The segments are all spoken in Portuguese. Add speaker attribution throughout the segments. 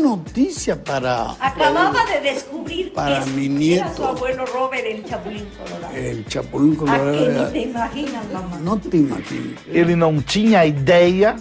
Speaker 1: noticia para...
Speaker 2: Acababa de descubrir
Speaker 1: Para
Speaker 2: que
Speaker 1: mi
Speaker 2: era
Speaker 1: nieto.
Speaker 2: su abuelo Robert el Chapulín Colorado.
Speaker 1: El Chapulín
Speaker 2: ¿A
Speaker 1: Colorado.
Speaker 2: que
Speaker 1: era-
Speaker 2: ni te imaginas, mamá?
Speaker 1: No te imaginas.
Speaker 3: Ele não tinha ideia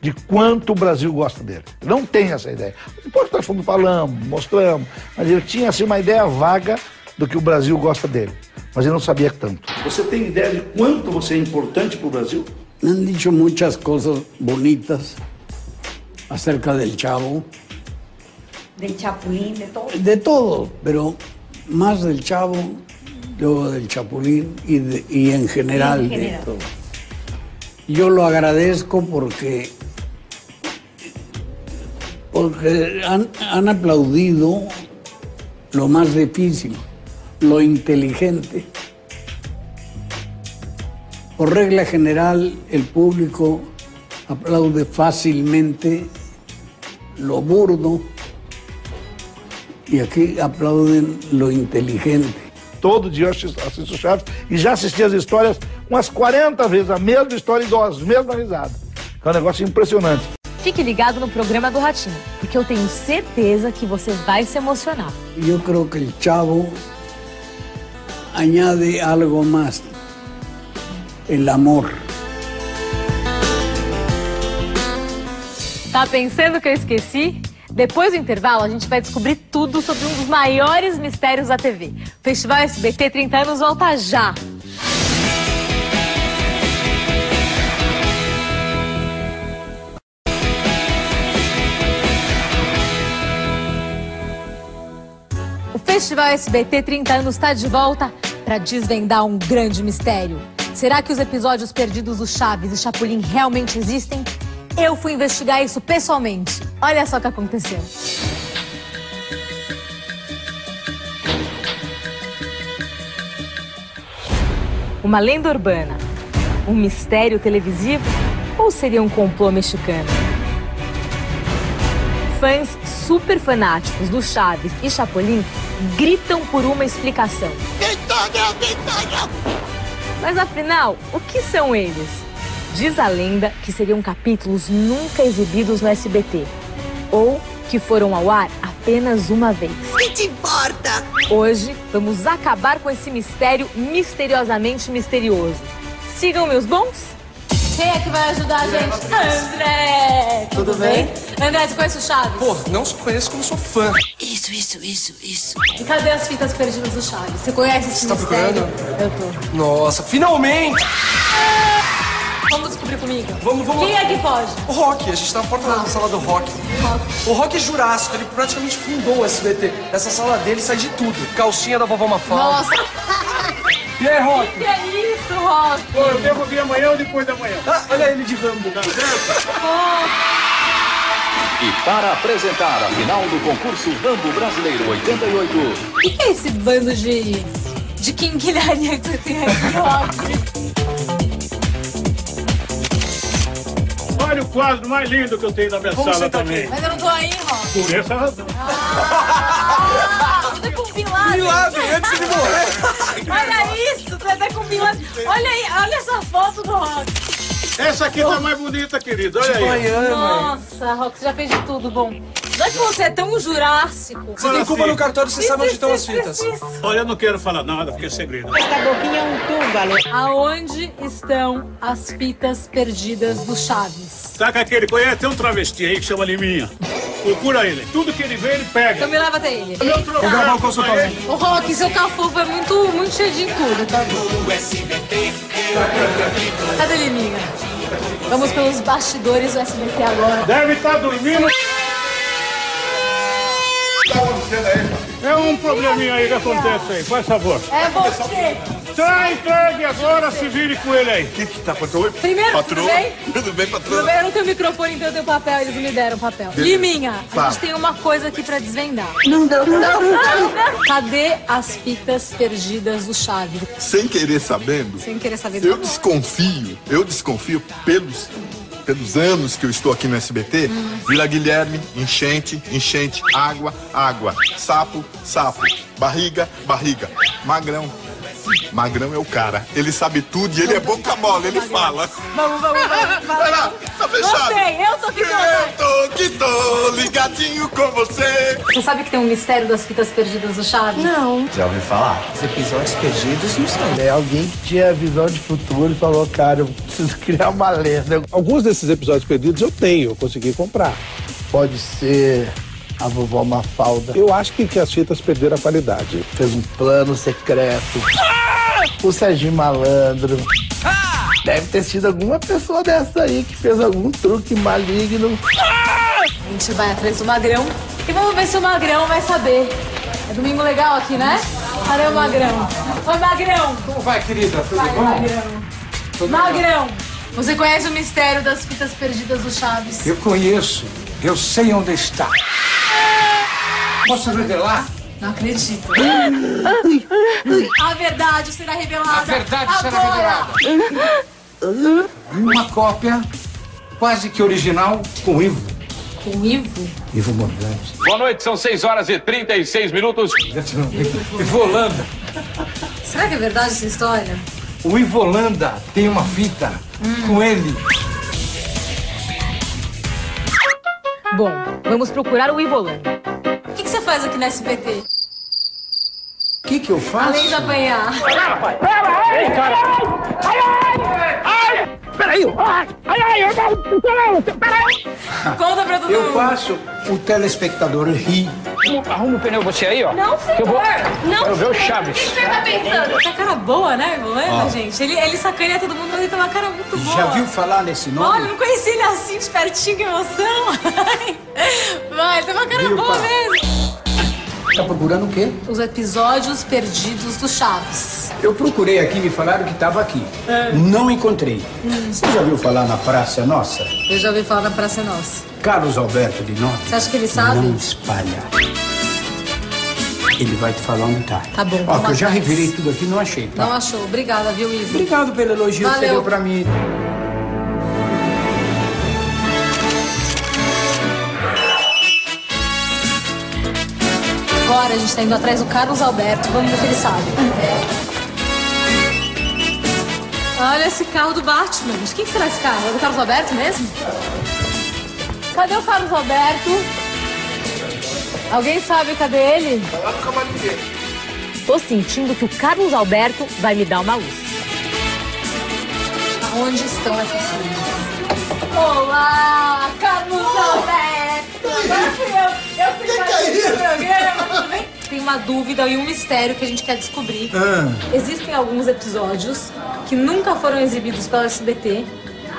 Speaker 3: de quanto o Brasil gosta dele. Não tem essa ideia. Depois nós fomos falando, mostramos, mas ele tinha assim, uma ideia vaga do que o Brasil gosta dele. Mas ele não sabia tanto. Você tem ideia de quanto você é importante para o Brasil?
Speaker 1: Me han dicho muchas cosas bonitas acerca del Chavo,
Speaker 2: Del Chapulín, de todo.
Speaker 1: de todo, pero más del Chavo, luego del Chapulín y, de- y en general
Speaker 2: En
Speaker 1: de todo. Yo lo agradezco porque, porque han, han aplaudido lo más difícil, lo inteligente. Por regla general, el público aplaude fácilmente lo burdo y aquí aplauden lo inteligente.
Speaker 3: Todo dia eu assisto, assisto Chaves e já assisti as histórias umas 40 vezes, a mesma história e dou as mesmas risadas. É um negócio impressionante.
Speaker 4: Fique ligado no programa do Ratinho, porque eu tenho certeza que você vai se emocionar.
Speaker 1: Yo creo que el chavo añade algo más, el amor.
Speaker 4: Tá pensando que eu esqueci? Depois do intervalo, a gente vai descobrir tudo sobre um dos maiores mistérios da TV. O Festival SBT 30 anos volta já. O Festival SBT 30 anos está de volta para desvendar um grande mistério. Será que os episódios perdidos do Chaves e Chapolin realmente existem? Eu fui investigar isso pessoalmente. Olha só o que aconteceu. Uma lenda urbana, um mistério televisivo ou seria um complô mexicano? Fãs super fanáticos do Chaves e Chapolin gritam por uma explicação. Mas afinal, o que são eles? Diz a lenda que seriam capítulos nunca exibidos no SBT ou que foram ao ar apenas uma vez.
Speaker 5: que te importa?
Speaker 4: Hoje vamos acabar com esse mistério misteriosamente misterioso. Sigam meus bons? Quem é que vai ajudar a gente? André! Tudo, bem? André, você conhece o Chaves?
Speaker 6: Pô, não conheço como sou fã.
Speaker 5: Isso, isso, isso, isso.
Speaker 4: E cadê as fitas perdidas do Chaves? Você conhece esse
Speaker 6: tá
Speaker 4: mistério?
Speaker 6: procurando?
Speaker 4: Eu tô.
Speaker 6: Nossa, finalmente!
Speaker 4: Vamos descobrir comigo?
Speaker 6: Vamos, vamos.
Speaker 4: Quem é que pode?
Speaker 6: O Rock, a gente tá na porta da sala do Rock. O Rock é jurássico, ele praticamente fundou o SBT. Essa sala dele sai de tudo. Calcinha da vovó Mafalda.
Speaker 4: Nossa,
Speaker 6: E aí, Rock?
Speaker 4: que é isso, Rock?
Speaker 7: Eu devo vir amanhã ou depois da manhã?
Speaker 6: Ah, olha ele de Rambo.
Speaker 8: E para apresentar a final do concurso Rambo Brasileiro 88,
Speaker 4: O que, que é esse bando de. de quinquilharia que você tem aqui, Rock?
Speaker 7: Olha o quadro mais lindo que eu tenho na minha
Speaker 6: Vamos
Speaker 7: sala
Speaker 6: sentar
Speaker 7: também.
Speaker 6: aqui.
Speaker 4: Mas eu não tô aí, Rock.
Speaker 7: Por essa razão.
Speaker 4: Ah, tudo com Bin Laden.
Speaker 6: Bin Laden, antes de morrer.
Speaker 4: Olha isso, tu até com Bin Laden. Olha aí, olha essa foto do Rock.
Speaker 7: Essa aqui tá mais bonita, querido. Olha aí.
Speaker 6: Baiana.
Speaker 4: Nossa, Rock, você já fez de tudo, bom. Já que você é tão jurássico.
Speaker 6: Você tem culpa no cartório, você sabe onde estão as fitas.
Speaker 7: Olha, eu não quero falar nada porque é segredo.
Speaker 4: Aonde estão as fitas perdidas do Chaves?
Speaker 7: Saca aquele, conhece? Tem um travesti aí que chama Liminha. Procura ele. Tudo que ele vê, ele pega.
Speaker 4: Então me leva até ele.
Speaker 7: Meu trocado
Speaker 6: Vou gravar o consultório.
Speaker 4: Ô, Rock, seu cafufo é muito, muito cheio de encudo, tá bom? Cadê Liminha? Vamos pelos bastidores do SBT agora.
Speaker 7: Deve estar dormindo. É um probleminha aí que acontece aí, faz favor.
Speaker 4: É você.
Speaker 7: Tá entregue agora, se vire com ele aí.
Speaker 9: que que tá acontecendo?
Speaker 4: Primeiro, tudo bem?
Speaker 9: Tudo bem,
Speaker 4: Tudo
Speaker 9: patrão?
Speaker 4: bem? Eu não tenho microfone, então eu tenho papel. Eles não me deram papel. Liminha, a
Speaker 9: Fala.
Speaker 4: gente tem uma coisa aqui pra desvendar.
Speaker 5: Não deu, não deu.
Speaker 4: Cadê as fitas perdidas do Chaves?
Speaker 9: Sem querer sabendo,
Speaker 4: Sem querer saber
Speaker 9: eu desconfio, eu desconfio pelos, pelos anos que eu estou aqui no SBT, Vila Guilherme, enchente, enchente, água, água, sapo, sapo, barriga, barriga, magrão, Magrão é o cara. Ele sabe tudo e ele é boca mole, ele fala.
Speaker 4: Vamos, vamos, vamos.
Speaker 9: Vai lá, tá fechado.
Speaker 4: Gostei, eu tô que
Speaker 9: Eu tô que tô ligadinho com você.
Speaker 4: Você sabe que tem um mistério das fitas perdidas do Chaves? Não.
Speaker 10: Já ouviu falar? Os episódios perdidos não são.
Speaker 3: É alguém que tinha visão de futuro e falou, cara, eu preciso criar uma lenda.
Speaker 11: Alguns desses episódios perdidos eu tenho, eu consegui comprar.
Speaker 3: Pode ser a vovó Mafalda.
Speaker 11: Eu acho que, que as fitas perderam a qualidade.
Speaker 3: Fez um plano secreto. O Serginho Malandro. Deve ter sido alguma pessoa dessa aí que fez algum truque maligno.
Speaker 4: A gente vai atrás do Magrão e vamos ver se o Magrão vai saber. É domingo legal aqui, né? Cadê o Magrão? Oi, Magrão!
Speaker 6: Como vai, querida? Tudo
Speaker 4: Vai,
Speaker 6: bom?
Speaker 4: Magrão. Magrão, você conhece o mistério das fitas perdidas do Chaves?
Speaker 12: Eu conheço. Eu sei onde está. Posso revelar?
Speaker 4: Não acredito. A verdade será revelada.
Speaker 12: A verdade será
Speaker 4: agora.
Speaker 12: revelada. Uma cópia quase que original com Ivo.
Speaker 4: Com Ivo?
Speaker 12: Ivo Morgante.
Speaker 8: Boa noite, são 6 horas e 36 minutos.
Speaker 12: Ivo Holanda.
Speaker 4: Será que é verdade essa história?
Speaker 12: O Ivo Holanda tem uma fita com ele.
Speaker 4: Bom, vamos procurar o Ivo Holanda. O que, você faz aqui na SBT?
Speaker 12: O que, que eu faço?
Speaker 4: Além de apanhar.
Speaker 12: Ei, cara!
Speaker 11: Peraí! Ai, ai, ai, peraí!
Speaker 4: Conta pra todo
Speaker 12: Eu
Speaker 4: mundo.
Speaker 12: faço o telespectador rir.
Speaker 13: Arruma o pneu você aí, ó.
Speaker 4: Não,
Speaker 13: Que eu vou-
Speaker 4: senhor! Não,
Speaker 13: Quero ver o
Speaker 4: senhor.
Speaker 13: Chaves.
Speaker 4: O que você tá pensando? Que cara boa, né,
Speaker 12: Ó.
Speaker 4: gente? Ele, ele sacaneia todo mundo, mas ele tem uma cara muito boa.
Speaker 12: Já viu falar nesse nome?
Speaker 4: Olha, eu não conheci ele assim, de pertinho, que emoção. Vai, ele tem uma cara
Speaker 12: Viu,
Speaker 4: boa
Speaker 12: pá?
Speaker 4: mesmo.
Speaker 12: Tá procurando o quê?
Speaker 4: Os episódios perdidos do Chaves.
Speaker 12: Eu procurei aqui, me falaram que estava aqui. Não encontrei. Você já viu falar na Praça Nossa?
Speaker 4: Eu já ouvi falar da Praça Nossa.
Speaker 12: Carlos Alberto de Nobre.
Speaker 4: Você acha que ele sabe?
Speaker 12: Não espalha. Ele vai te falar onde tá.
Speaker 4: Tá bom,
Speaker 12: Ó, que eu já revirei tudo aqui, não achei, tá?
Speaker 4: Não achou. Obrigada, viu, Ivo?
Speaker 12: Obrigado pelo elogio que você
Speaker 4: Valeu.
Speaker 12: deu pra mim.
Speaker 4: A gente tá indo atrás do Carlos Alberto. Vamos ver o que ele sabe. Olha esse carro do Batman. De quem que será esse carro? É do Carlos Alberto mesmo? Cadê o Carlos Alberto? Alguém sabe cadê ele?
Speaker 9: Tá lá no camarim dele.
Speaker 4: Tô sentindo que o Carlos Alberto vai me dar uma luz. Onde estão essas coisas? Olá, Carlos Alberto! Eu fui eu,
Speaker 5: Que que
Speaker 4: fazer
Speaker 5: é isso?
Speaker 4: programa, bem? Tem uma dúvida e um mistério que a gente quer descobrir. Existem alguns episódios que nunca foram exibidos pela SBT,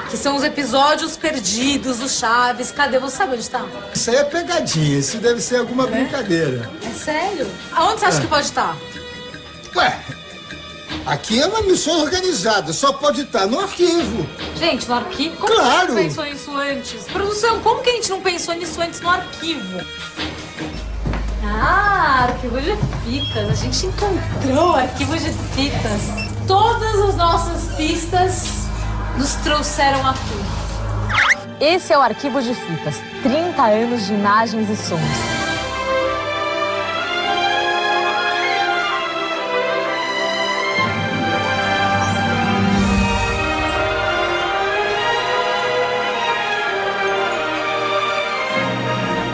Speaker 4: que são os episódios perdidos do Chaves. Cadê? Você sabe onde está?
Speaker 14: Isso aí é pegadinha, isso deve ser alguma brincadeira.
Speaker 4: É sério? Aonde você acha
Speaker 14: É.
Speaker 4: que pode estar?
Speaker 14: Ué, aqui é uma missão organizada, só pode estar no arquivo.
Speaker 4: Gente, no arquivo? Como
Speaker 14: Claro.
Speaker 4: que a gente pensou nisso antes? Produção, como que a gente não pensou nisso antes no arquivo? Ah, arquivo de fitas. A gente encontrou arquivo de fitas. Todas as nossas pistas nos trouxeram aqui. Esse é o arquivo de fitas. 30 anos de imagens e sons.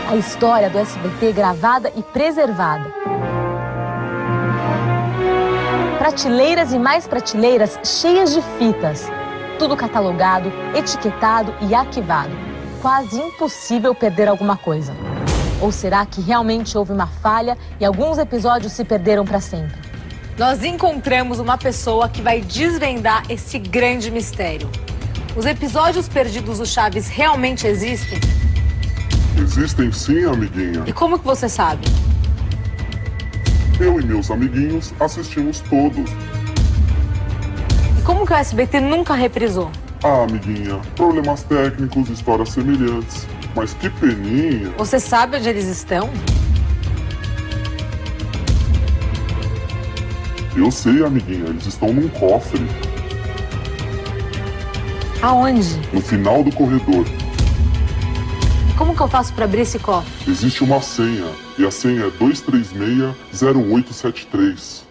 Speaker 4: A história do SBT gravada e preservada. Prateleiras e mais prateleiras cheias de fitas. Tudo catalogado, etiquetado e arquivado. Quase impossível perder alguma coisa. Ou será que realmente houve uma falha e alguns episódios se perderam para sempre? Nós encontramos uma pessoa que vai desvendar esse grande mistério. Os episódios perdidos do Chaves realmente existem?
Speaker 15: Existem sim, amiguinha.
Speaker 4: E como que você sabe?
Speaker 15: Eu e meus amiguinhos assistimos todos.
Speaker 4: E como que o SBT nunca reprisou?
Speaker 15: Ah, amiguinha, problemas técnicos, histórias semelhantes. Mas que peninha.
Speaker 4: Você sabe onde eles estão?
Speaker 15: Eu sei, amiguinha, eles estão num cofre,
Speaker 4: Aonde?
Speaker 15: no final do corredor.
Speaker 4: Como que eu faço para abrir esse cofre?
Speaker 15: Existe uma senha, e a senha é 2360873.